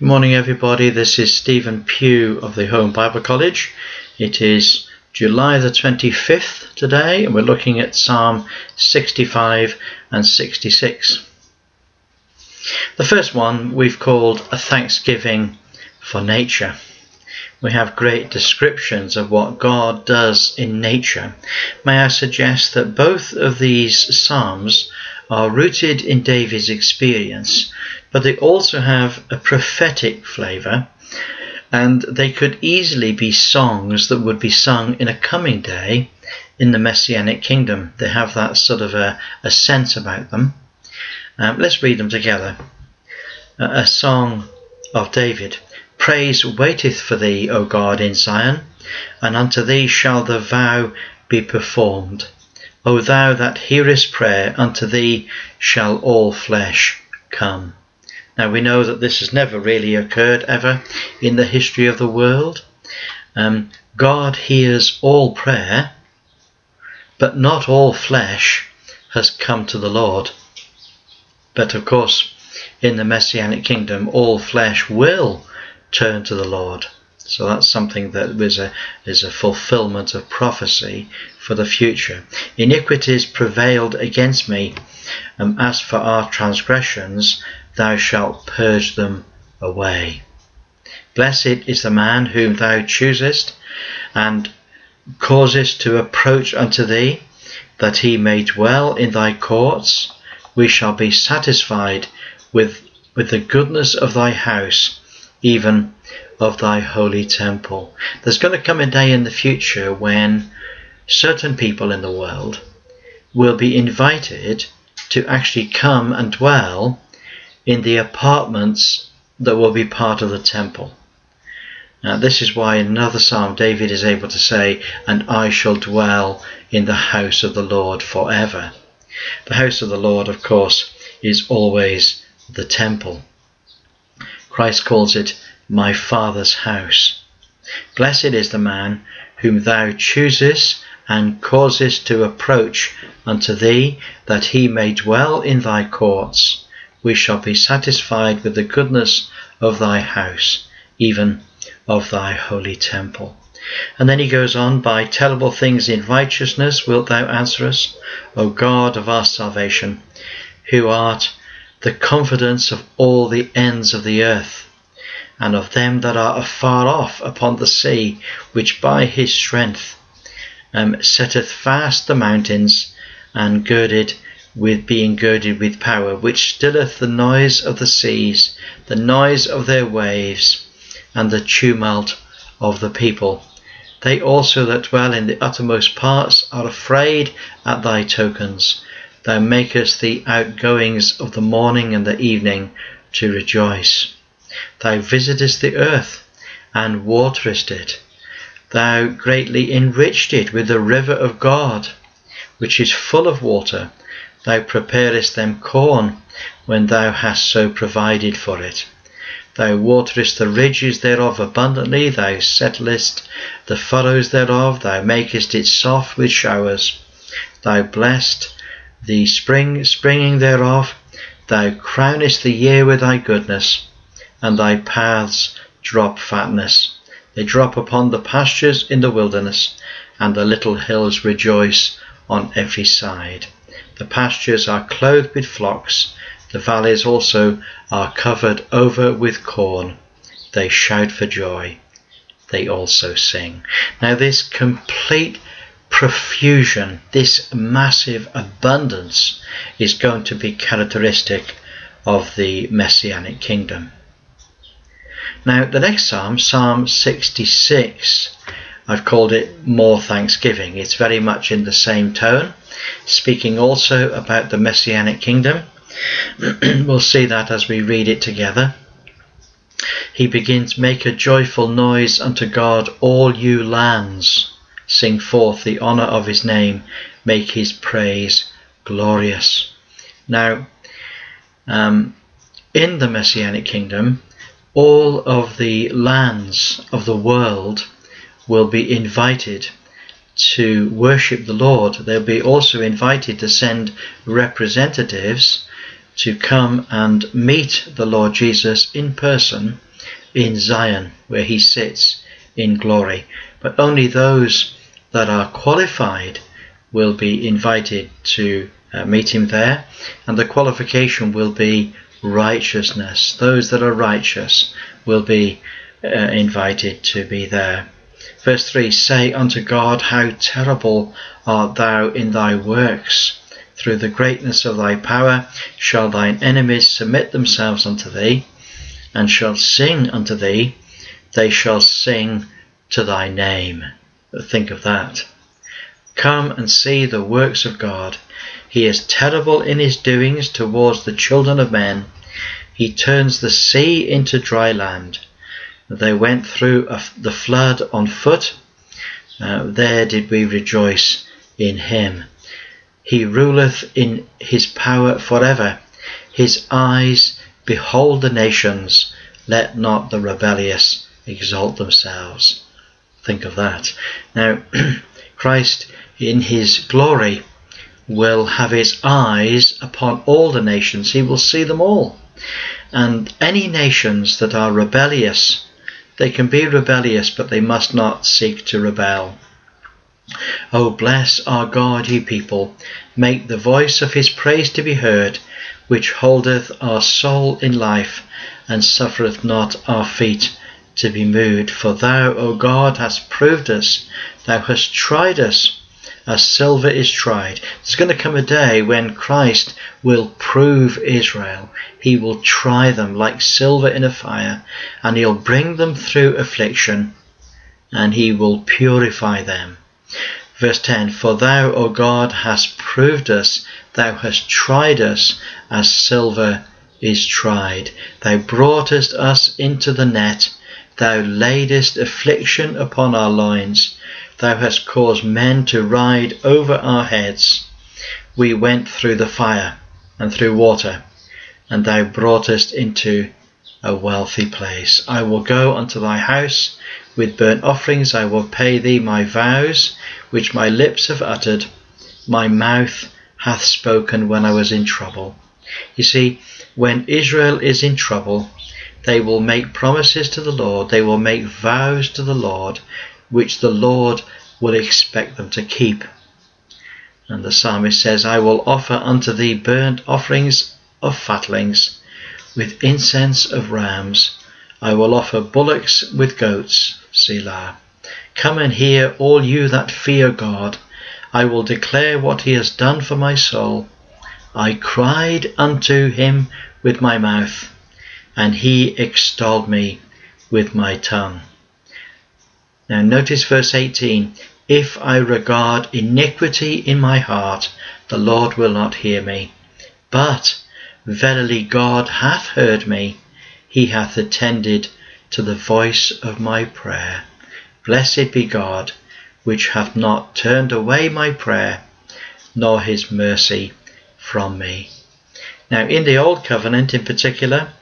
Good morning, everybody. This is Stephen Pugh of the Home Bible College. It is July the 25th today, and we're looking at Psalm 65 and 66. The first one we've called a thanksgiving for nature. We have great descriptions of what God does in nature. May I suggest that both of these Psalms are rooted in David's experience but they also have a prophetic flavour and they could easily be songs that would be sung in a coming day in the Messianic kingdom. They have that sort of a, a sense about them. Um, let's read them together. a song of David. Praise waiteth for thee, O God, in Zion, and unto thee shall the vow be performed. O thou that hearest prayer, unto thee shall all flesh come. Now we know that this has never really occurred ever in the history of the world. Um, God hears all prayer, but not all flesh has come to the Lord. But of course, in the Messianic kingdom, all flesh will turn to the Lord. So that's something that is a, is a fulfillment of prophecy for the future. Iniquities prevailed against me. and as for our transgressions, thou shalt purge them away. Blessed is the man whom thou choosest, and causest to approach unto thee, that he may dwell in thy courts. We shall be satisfied with, with the goodness of thy house, even of thy holy temple. There's going to come a day in the future when certain people in the world will be invited to actually come and dwell in the apartments that will be part of the temple. Now, this is why in another psalm David is able to say, And I shall dwell in the house of the Lord forever. The house of the Lord, of course, is always the temple. Christ calls it my Father's house. Blessed is the man whom thou choosest and causest to approach unto thee, that he may dwell in thy courts we shall be satisfied with the goodness of thy house, even of thy holy temple. And then he goes on, By terrible things in righteousness wilt thou answer us, O God of our salvation, who art the confidence of all the ends of the earth, and of them that are afar off upon the sea, which by his strength um, setteth fast the mountains, and girded with being girded with power, which stilleth the noise of the seas, the noise of their waves, and the tumult of the people. They also that dwell in the uttermost parts are afraid at thy tokens. Thou makest the outgoings of the morning and the evening to rejoice. Thou visitest the earth and waterest it. Thou greatly enriched it with the river of God, which is full of water Thou preparest them corn when thou hast so provided for it. Thou waterest the ridges thereof abundantly, thou settlest the furrows thereof, thou makest it soft with showers. Thou blessed the spring springing thereof, thou crownest the year with thy goodness, and thy paths drop fatness. They drop upon the pastures in the wilderness, and the little hills rejoice on every side. The pastures are clothed with flocks, the valleys also are covered over with corn. They shout for joy, they also sing. Now, this complete profusion, this massive abundance, is going to be characteristic of the Messianic kingdom. Now, the next psalm, Psalm 66, I've called it More Thanksgiving. It's very much in the same tone speaking also about the Messianic kingdom. we'll see that as we read it together. He begins, Make a joyful noise unto God, all you lands. Sing forth the honour of his name, make his praise glorious. Now, um, in the Messianic kingdom, all of the lands of the world will be invited to worship the Lord, they'll be also invited to send representatives to come and meet the Lord Jesus in person in Zion, where he sits in glory. But only those that are qualified will be invited to uh, meet him there, and the qualification will be righteousness. Those that are righteous will be uh, invited to be there. Verse 3 Say unto God, How terrible art thou in thy works! Through the greatness of thy power shall thine enemies submit themselves unto thee, and shall sing unto thee, they shall sing to thy name. Think of that. Come and see the works of God. He is terrible in his doings towards the children of men. He turns the sea into dry land. They went through the flood on foot. Uh, there did we rejoice in him. He ruleth in his power forever. His eyes behold the nations. Let not the rebellious exalt themselves. Think of that. Now, Christ in his glory will have his eyes upon all the nations. He will see them all. And any nations that are rebellious, they can be rebellious, but they must not seek to rebel. O bless our God, ye people, make the voice of his praise to be heard, which holdeth our soul in life, and suffereth not our feet to be moved. For thou, O God, hast proved us, thou hast tried us, as silver is tried. There's going to come a day when Christ will prove Israel. He will try them like silver in a fire, and he'll bring them through affliction, and he will purify them. Verse 10 For thou, O God, hast proved us, thou hast tried us as silver is tried. Thou broughtest us into the net Thou laidest affliction upon our loins. Thou hast caused men to ride over our heads. We went through the fire and through water, and thou broughtest into a wealthy place. I will go unto thy house with burnt offerings. I will pay thee my vows, which my lips have uttered. My mouth hath spoken when I was in trouble. You see, when Israel is in trouble, they will make promises to the Lord, they will make vows to the Lord, which the Lord will expect them to keep. And the psalmist says, I will offer unto thee burnt offerings of fatlings, with incense of rams. I will offer bullocks with goats, Selah. Come and hear, all you that fear God. I will declare what he has done for my soul. I cried unto him with my mouth and he extolled me with my tongue. Now notice verse 18 If I regard iniquity in my heart, the Lord will not hear me. But verily God hath heard me, he hath attended to the voice of my prayer. Blessed be God, which hath not turned away my prayer, nor his mercy from me. Now, in the Old Covenant in particular,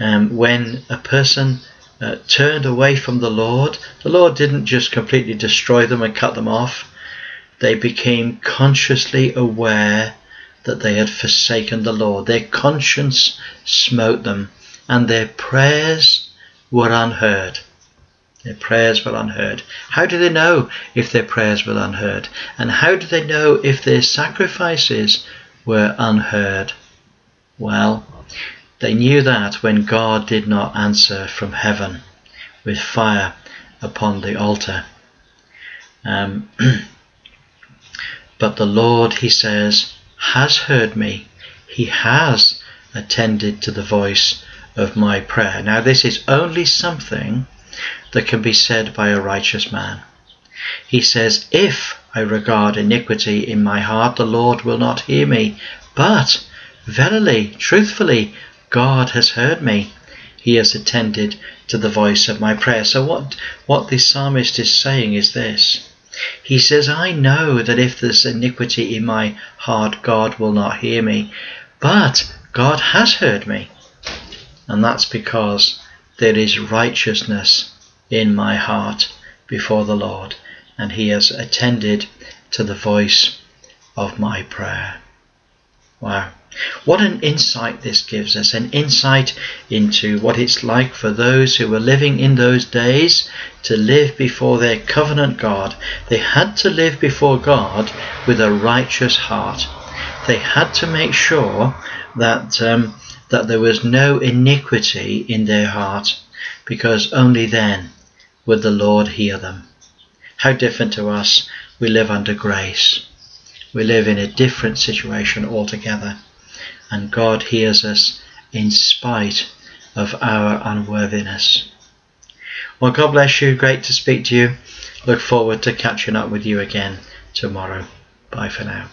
um, when a person uh, turned away from the Lord, the Lord didn't just completely destroy them and cut them off. They became consciously aware that they had forsaken the Lord. Their conscience smote them, and their prayers were unheard. Their prayers were unheard. How do they know if their prayers were unheard? And how do they know if their sacrifices were unheard? Well, they knew that when God did not answer from heaven with fire upon the altar. Um, but the Lord, he says, has heard me. He has attended to the voice of my prayer. Now, this is only something that can be said by a righteous man. He says, If I regard iniquity in my heart, the Lord will not hear me. But verily, truthfully, God has heard me. He has attended to the voice of my prayer. So what, what the psalmist is saying is this. He says, I know that if there's iniquity in my heart, God will not hear me. But God has heard me. And that's because there is righteousness in my heart before the Lord. And he has attended to the voice of my prayer. Wow. What an insight this gives us, an insight into what it's like for those who were living in those days to live before their covenant God. They had to live before God with a righteous heart. They had to make sure that um, that there was no iniquity in their heart, because only then would the Lord hear them. How different to us! We live under grace. We live in a different situation altogether and God hears us in spite of our unworthiness. Well, God bless you. Great to speak to you. Look forward to catching up with you again tomorrow. Bye for now.